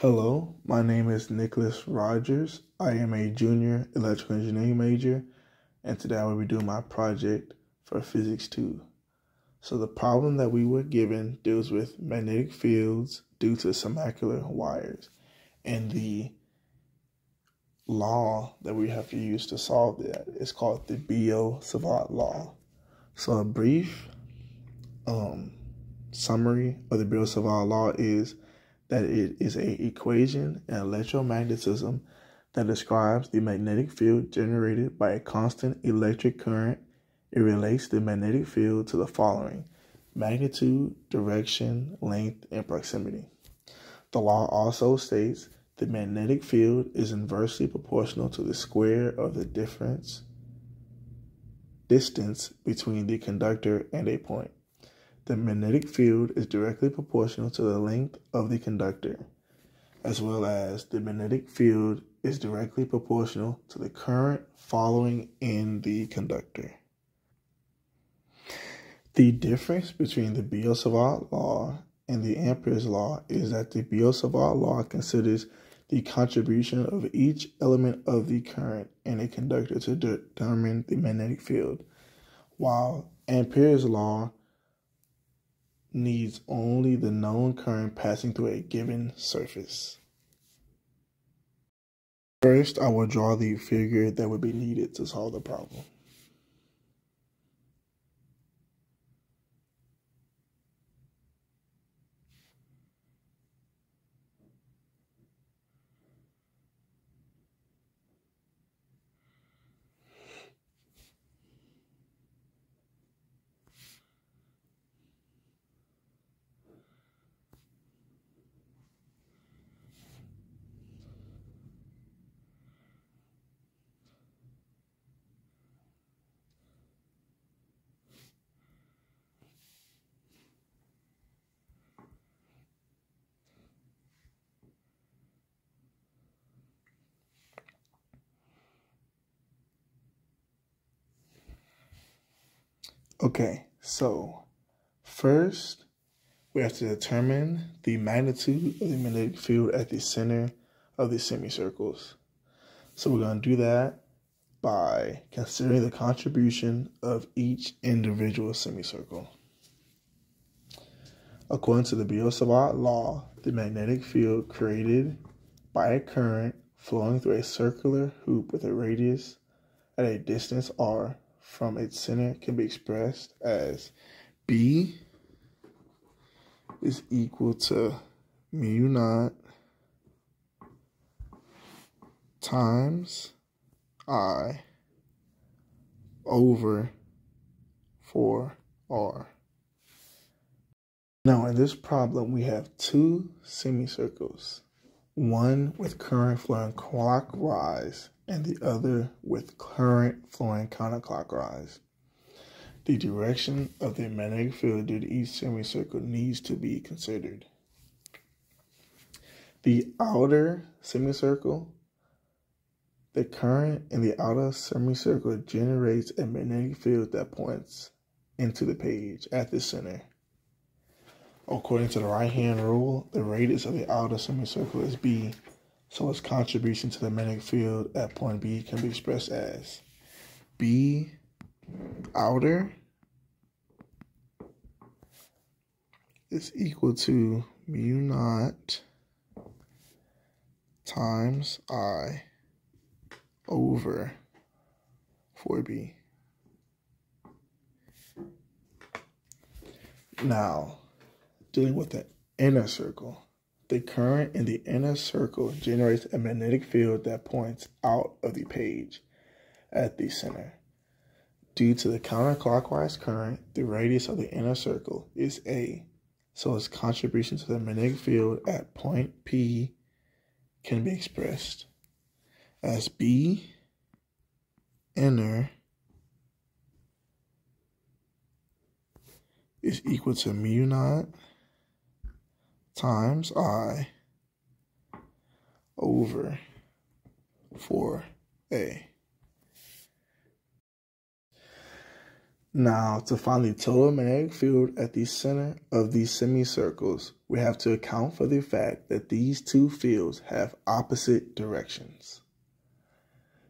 Hello, my name is Nicholas Rogers. I am a junior electrical engineering major, and today I will be doing my project for Physics 2. So, the problem that we were given deals with magnetic fields due to semiconductor wires, and the law that we have to use to solve that is called the Biot-Savart law. So, a brief um, summary of the Biot-Savart law is that it is an equation in electromagnetism that describes the magnetic field generated by a constant electric current. It relates the magnetic field to the following magnitude, direction, length, and proximity. The law also states the magnetic field is inversely proportional to the square of the difference distance between the conductor and a point. The magnetic field is directly proportional to the length of the conductor, as well as the magnetic field is directly proportional to the current following in the conductor. The difference between the Biot-Savart law and the Ampere's law is that the Biot-Savart law considers the contribution of each element of the current in a conductor to determine the magnetic field, while Ampere's law needs only the known current passing through a given surface. First, I will draw the figure that would be needed to solve the problem. Okay, so first we have to determine the magnitude of the magnetic field at the center of the semicircles. So we're going to do that by considering the contribution of each individual semicircle. According to the Biot-Savart law, the magnetic field created by a current flowing through a circular hoop with a radius at a distance r from its center can be expressed as B is equal to mu naught times I over 4R. Now in this problem, we have two semicircles, one with current flowing clockwise and the other with current flowing counterclockwise. The direction of the magnetic field due to each semicircle needs to be considered. The outer semicircle, the current in the outer semicircle generates a magnetic field that points into the page at the center. According to the right hand rule, the radius of the outer semicircle is B so its contribution to the magnetic field at point B can be expressed as B outer is equal to mu naught times I over 4B. Now, dealing with the inner circle. The current in the inner circle generates a magnetic field that points out of the page at the center. Due to the counterclockwise current, the radius of the inner circle is A, so its contribution to the magnetic field at point P can be expressed as B inner is equal to mu naught times I over 4A. Now, to find the total magnetic field at the center of these semicircles, we have to account for the fact that these two fields have opposite directions.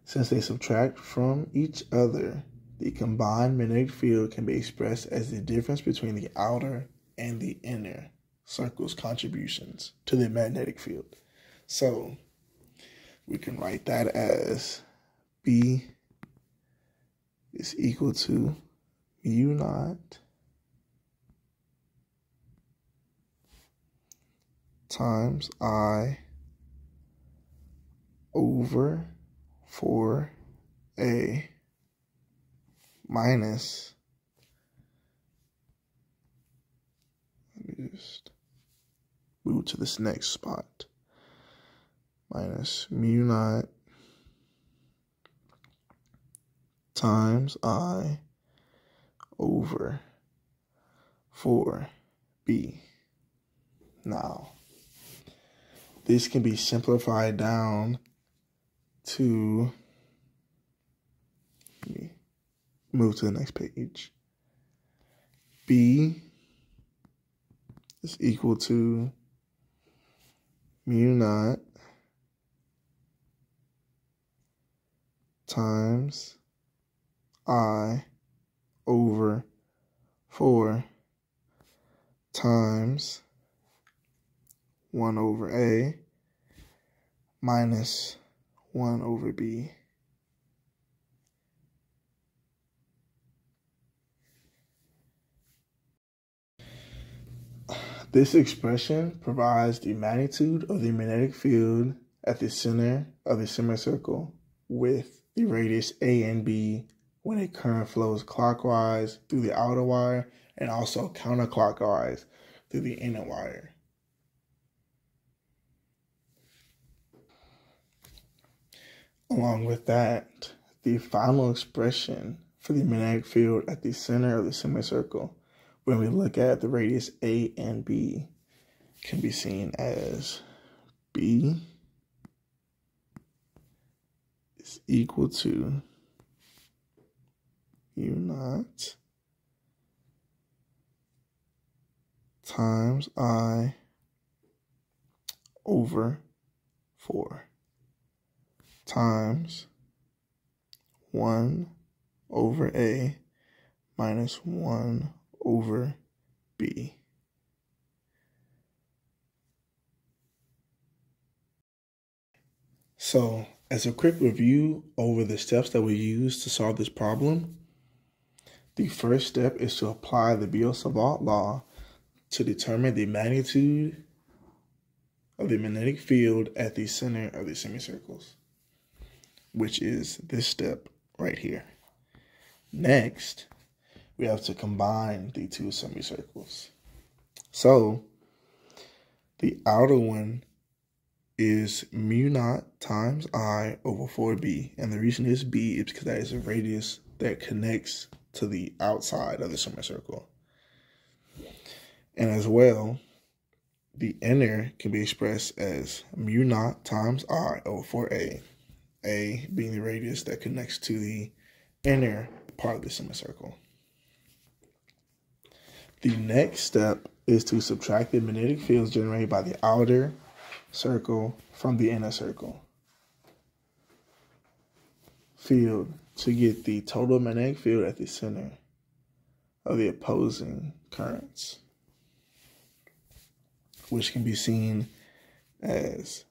Since they subtract from each other, the combined magnetic field can be expressed as the difference between the outer and the inner circle's contributions to the magnetic field. So we can write that as B is equal to mu naught times I over 4a minus let me just move to this next spot minus mu naught times I over 4b. Now, this can be simplified down to move to the next page. B is equal to mu naught times I over 4 times 1 over A minus 1 over B. This expression provides the magnitude of the magnetic field at the center of the semicircle with the radius A and B when a current flows clockwise through the outer wire and also counterclockwise through the inner wire. Along with that, the final expression for the magnetic field at the center of the semicircle, when we look at the radius A and B, can be seen as B is equal to mu naught times I over 4 times 1 over A minus 1 over B. So, as a quick review over the steps that we use to solve this problem, the first step is to apply the Biot-Savart law to determine the magnitude of the magnetic field at the center of the semicircles, which is this step right here. Next, we have to combine the two semicircles. So, the outer one is mu naught times I over 4b. And the reason is b is because that is a radius that connects to the outside of the semicircle. And as well, the inner can be expressed as mu naught times I over 4a, a being the radius that connects to the inner part of the semicircle. The next step is to subtract the magnetic fields generated by the outer circle from the inner circle. Field to get the total magnetic field at the center of the opposing currents, which can be seen as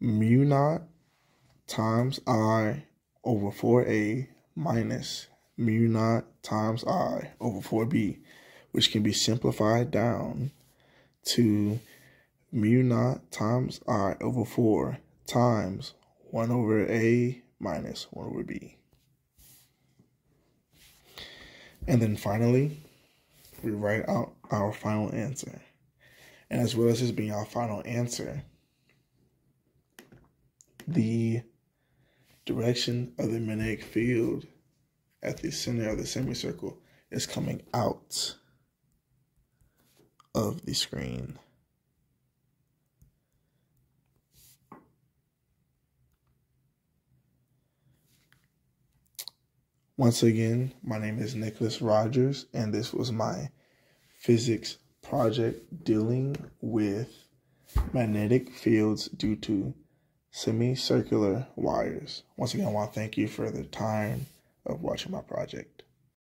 mu naught times I over 4A minus mu naught times I over 4B, which can be simplified down to mu naught times I over 4 times 1 over A minus 1 over b. And then finally, we write out our final answer. And as well as this being our final answer, the direction of the magnetic field at the center of the semicircle is coming out of the screen. Once again, my name is Nicholas Rogers, and this was my physics project dealing with magnetic fields due to semicircular wires. Once again, I want to thank you for the time of watching my project.